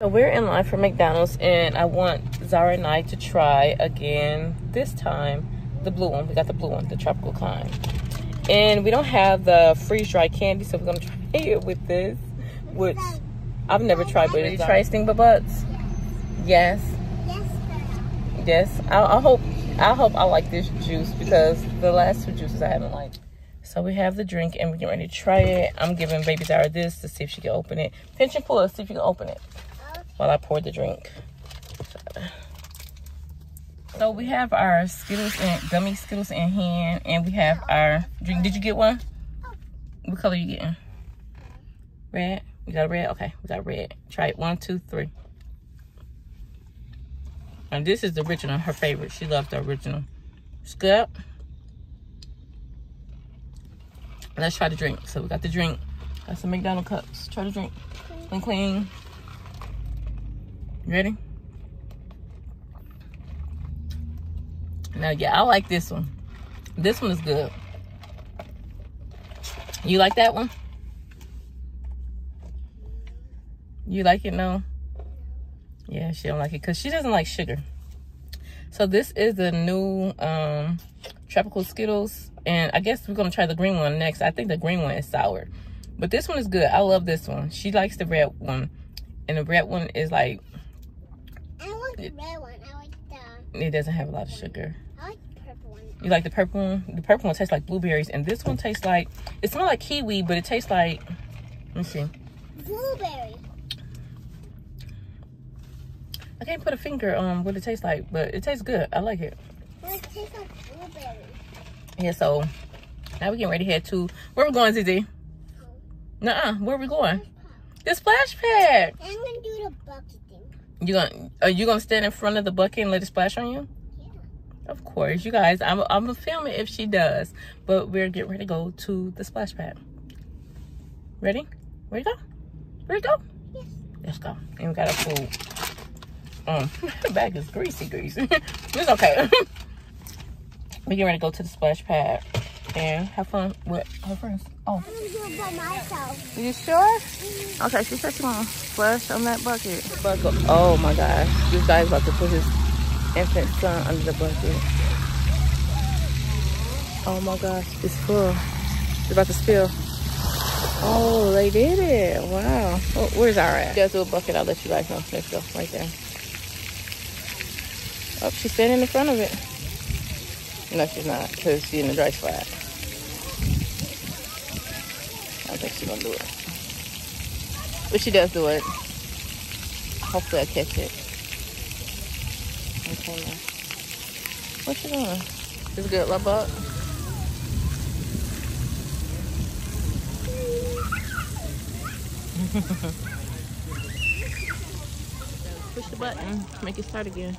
So we're in line for McDonald's and I want Zara and I to try again, this time, the blue one. We got the blue one, the tropical kind. And we don't have the freeze-dried candy, so we're gonna try it with this, which I've never tried, but you try Sting Butts? Yes. Yes. I, I hope I hope I like this juice because the last two juices I haven't liked. So we have the drink and we're getting ready to try it. I'm giving baby Zara this to see if she can open it. Pinch and pull it, see if you can open it while I pour the drink. So we have our Skittles and gummy Skittles in hand, and we have our drink. Did you get one? What color you getting? Red. We got red. Okay, we got red. Try it. One, two, three. And this is the original. Her favorite. She loves the original. Scoop. Let's try the drink. So we got the drink. Got some McDonald's cups. Try the drink. Clean, clean. Ready? Now, yeah, I like this one. This one is good. You like that one? You like it? No? Yeah, she don't like it because she doesn't like sugar. So this is the new um, Tropical Skittles. And I guess we're going to try the green one next. I think the green one is sour. But this one is good. I love this one. She likes the red one. And the red one is like the red one. I like the. It doesn't have a lot of sugar. I like the purple one. You like the purple one? The purple one tastes like blueberries, and this one tastes like it smells like kiwi, but it tastes like. Let me see. Blueberry. I can't put a finger on what it tastes like, but it tastes good. I like it. Well, it tastes like blueberry. Yeah, so now we're getting ready to head to where we're going, ZZ? Oh. Nuh-uh, where are we going? The splash pad. I'm gonna do the bucket. You gonna are you gonna stand in front of the bucket and let it splash on you? Yeah. Of course, you guys. I'm I'm gonna film it if she does. But we're getting ready to go to the splash pad. Ready? Where you go? Where you go? Yes. Let's go. And we got our food. Um, the bag is greasy, greasy. it's okay. we getting ready to go to the splash pad and have fun with her friends. Oh. I'm gonna do it by myself. You sure? Mm-hmm. Okay, she said she gonna splash on that bucket. Bucket. Oh my gosh. This guy's about to put his infant son under the bucket. Oh my gosh, it's full. It's about to spill. Oh, they did it. Wow. Oh, where's our at? Just do a bucket. I'll let you guys know. Let's go. Right there. Oh, she's standing in front of it. No, she's not, because she's in the dry spot. I think she's gonna do it. But she does do it. Hopefully I catch it. Okay. What's she doing? Is good, love bug? Push the button, make it start again.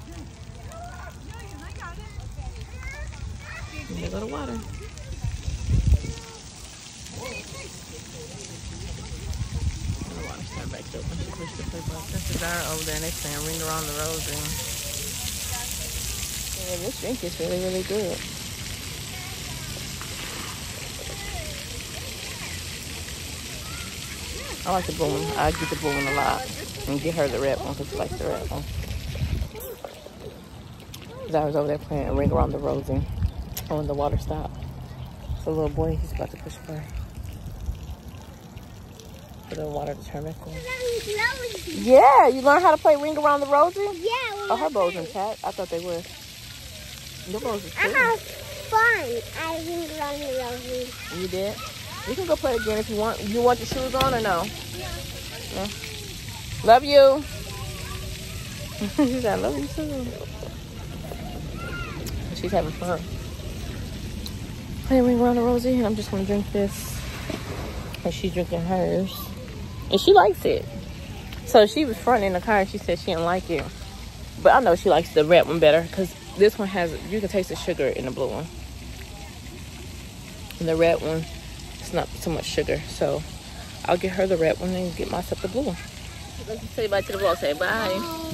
There go the water. Back up she pushed the play button. That's the jar over there and they saying ring around the rosy. Yeah, this drink is really, really good. I like the blue one. I get the blue one a lot. And get her the red one because she likes the red one. was over there playing Ring Around the Rosie. when the water stopped. So little boy, he's about to push her for the water to turn back on. Yeah, you learn how to play Ring Around the Rosie? Yeah. Oh, her bow's intact. I thought they were. Your bow's is I have fun. I ring around the Rosie. You did? You can go play again if you want. You want your shoes on or no? Yeah. no. Love you. I love you too. She's having fun. Playing Ring Around the Rosie, and I'm just going to drink this. And she's drinking hers. And she likes it. So she was fronting in the car and she said she didn't like it. But I know she likes the red one better because this one has, you can taste the sugar in the blue one. And the red one, it's not so much sugar. So I'll get her the red one and get myself the blue one. Let's say bye to the vlog. Say bye. bye.